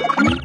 you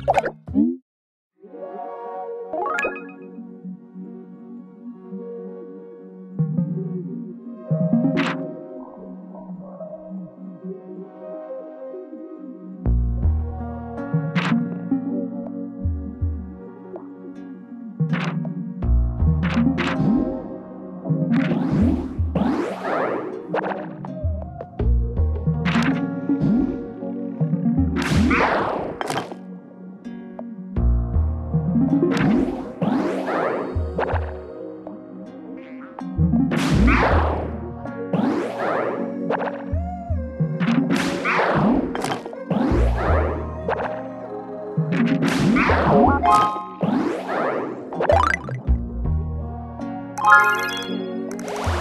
Música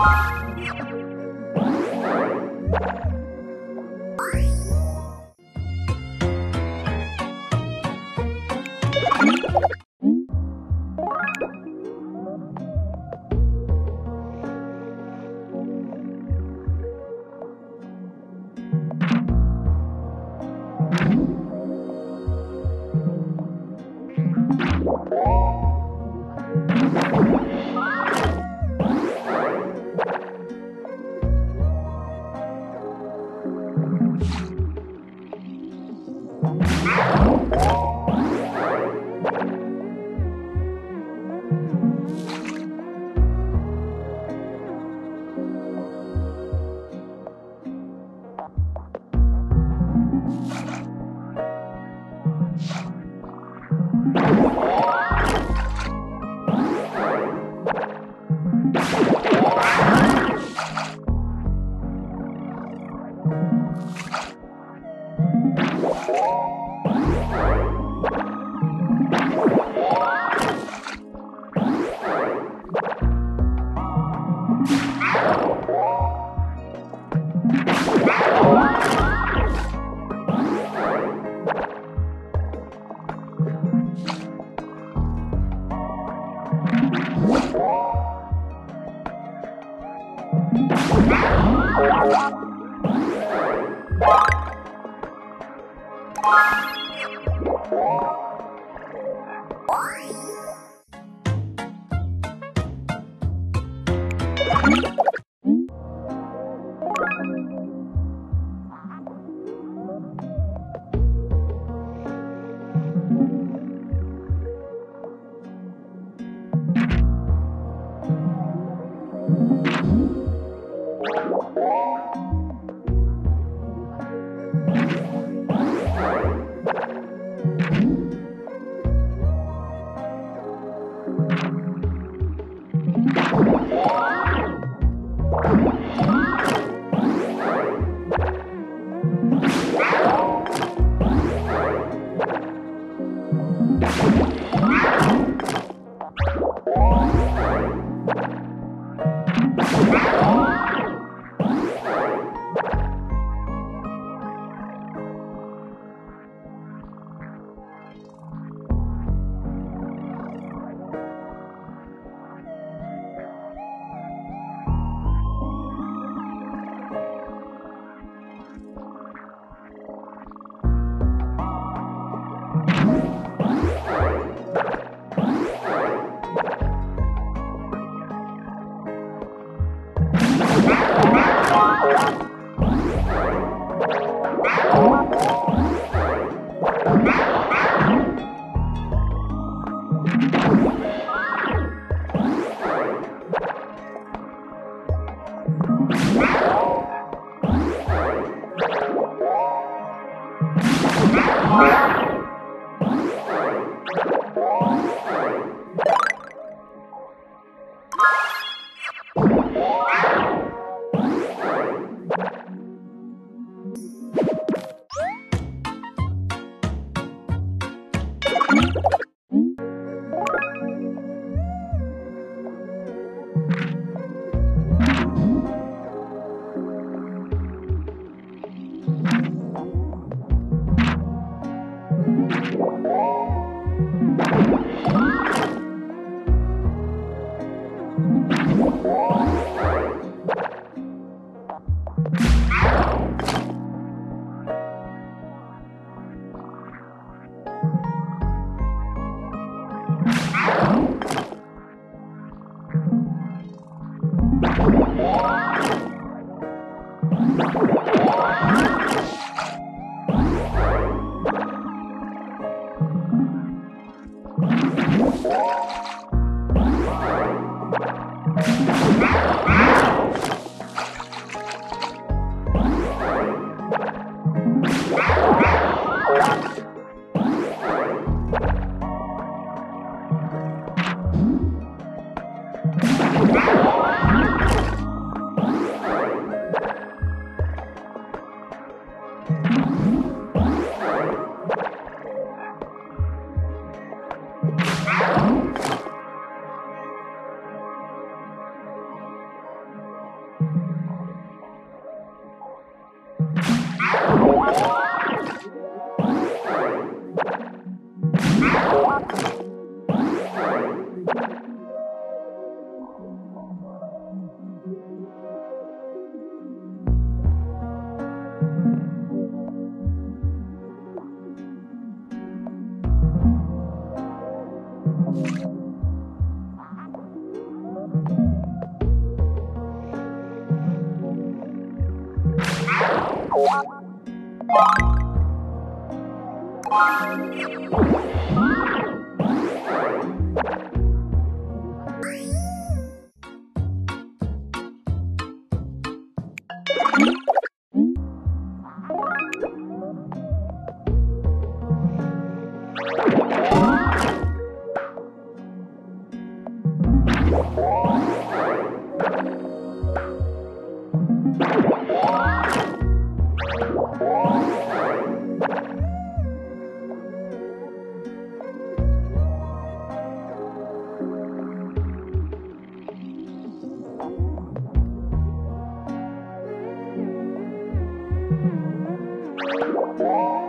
Bye. you Woo! Thank you. Wow.